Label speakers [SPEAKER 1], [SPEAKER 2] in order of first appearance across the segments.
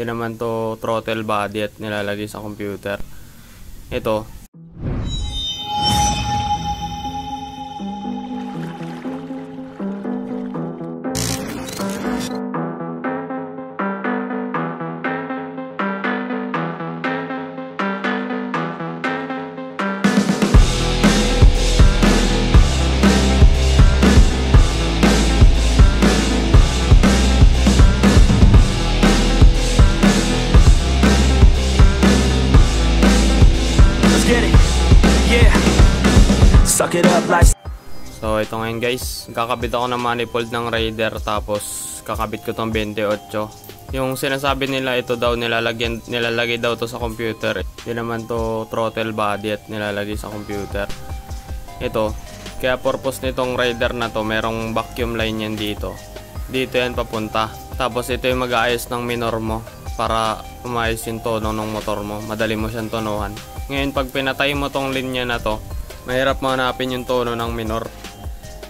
[SPEAKER 1] Di naman to throttle body at nilalagay sa computer. Ito,
[SPEAKER 2] Suck it up like.
[SPEAKER 1] So ito ngayon guys, kakabit ako ng manifold ng Raider tapos kakabit ko tong 28. Yung sinasabi nila ito daw nilalagyan nilalagay daw to sa computer. Hindi naman to throttle body at nilalagay sa computer. Ito, kaya purpose nitong Raider na to, merong vacuum line yan dito. Dito yan papunta. Tapos ito yung mag-aayos ng minor mo para umayos yung tono ng motor mo. Madali mo siyang tonuhan. Ngayon pag pinatay mo tong linya na to, mahirap mo hanapin yung tono ng minor.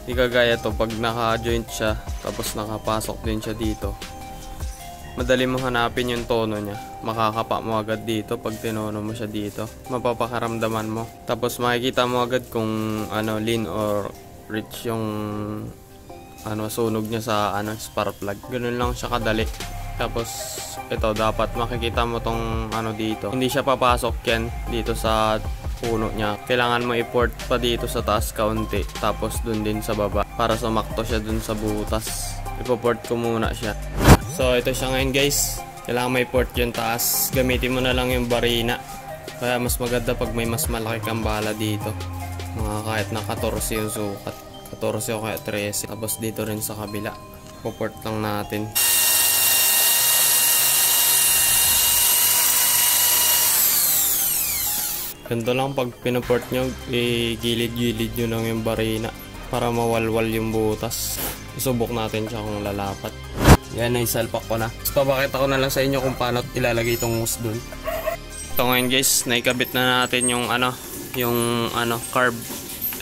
[SPEAKER 1] Di kagaya to pag naka-joint siya tapos nakapasok din siya dito. Madali mo hanapin yung tono niya. Makakapa mo agad dito pag tinono mo siya dito. Mapapakaramdaman mo. Tapos makikita mo agad kung ano lean or rich yung ano sunog niya sa ano spark plug. Ganun lang siya kadali. Tapos ito dapat makikita mo tong ano dito. Hindi siya papasok yan dito sa puno niya. Kailangan mo i-port pa dito sa taas kaunti. Tapos dun din sa baba. Para sumakto siya dun sa butas. Ipoport ko muna siya. So ito siya ngayon guys. Kailangan may port yung taas. Gamitin mo na lang yung barina. Kaya mas maganda pag may mas malaki kang bala dito. Mga kahit na 14 yung sukat. 14 o kaya 13. Tapos dito rin sa kabila. Poport lang natin. Ganito lang pag pinuport nyo, i-gilid-gilid nyo lang yung barina para mawalwal yung butas. Isubok natin siya kung lalapat. Yan, naisalpak ko na. Papakita ko na lang sa inyo kung paano ilalagay itong hose dun. Ito ngayon guys, naikabit na natin yung ano, yung ano, carb.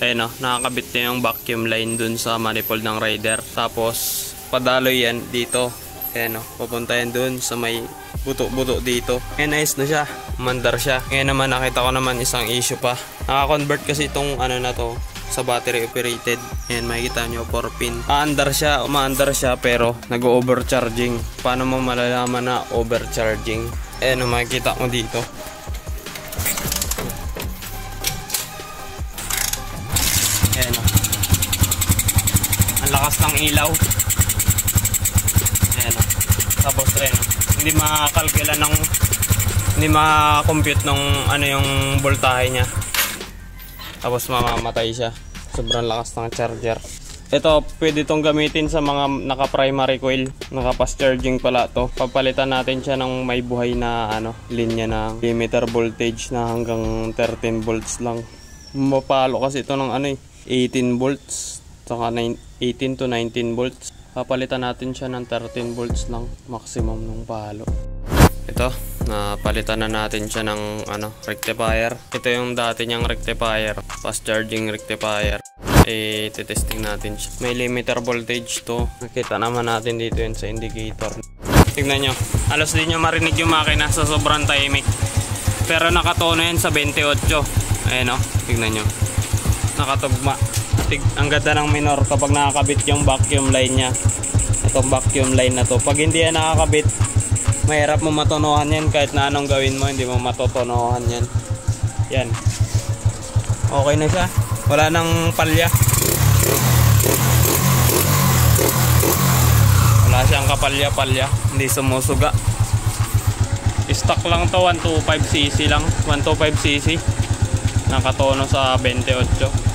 [SPEAKER 1] Eh no, nakakabit na yung vacuum line dun sa manifold ng rider. Tapos, padaloy yan dito. Eh no, pupunta yan dun sa may buto-buto dito. Ngayon ayos na siya. Mandar siya. Ngayon naman nakita ko naman isang issue pa. Naka-convert kasi itong ano na to sa battery operated. Ayan, makikita nyo, 4 pin. Aandar siya, umaandar siya, pero nag-overcharging. Paano mo malalaman na overcharging? Ayan, makikita mo dito. Ayan. Ang lakas ng ilaw. Tapos, ayan, oh. hindi makakalkila ng hindi makakompute nung ano yung voltahe niya. Tapos mamamatay siya. Sobrang lakas ng charger. Ito, pwede itong gamitin sa mga naka-primary coil. Naka-fast charging pala to. Papalitan natin siya ng may buhay na ano, linya ng limiter voltage na hanggang 13 volts lang. Mapalo kasi ito ng ano eh, 18 volts. Saka 18 to 19 volts. Papalitan natin siya ng 13 volts lang maximum ng palo. Ito, napalitan na natin siya ng ano, rectifier. Ito yung dati niyang rectifier, fast charging rectifier. Eh, testing natin siya. May limiter voltage to. Nakita naman natin dito yun sa indicator. Tignan nyo, alas din nyo marinig yung makina sa sobrang tahimik. Pero nakatono yan sa 28. Ayan o, tignan nyo. Nakatugma. Tig ang ganda ng minor kapag nakakabit yung vacuum line niya. Itong vacuum line na to. Pag hindi yan nakakabit, mahirap mo matonohan yan. Kahit na anong gawin mo hindi mo matotonohan yan. Yan. Okay na siya. Wala nang palya. Wala siyang kapalya palya hindi sumusuga. Stock lang to. 125cc lang. 125cc nakatono sa 28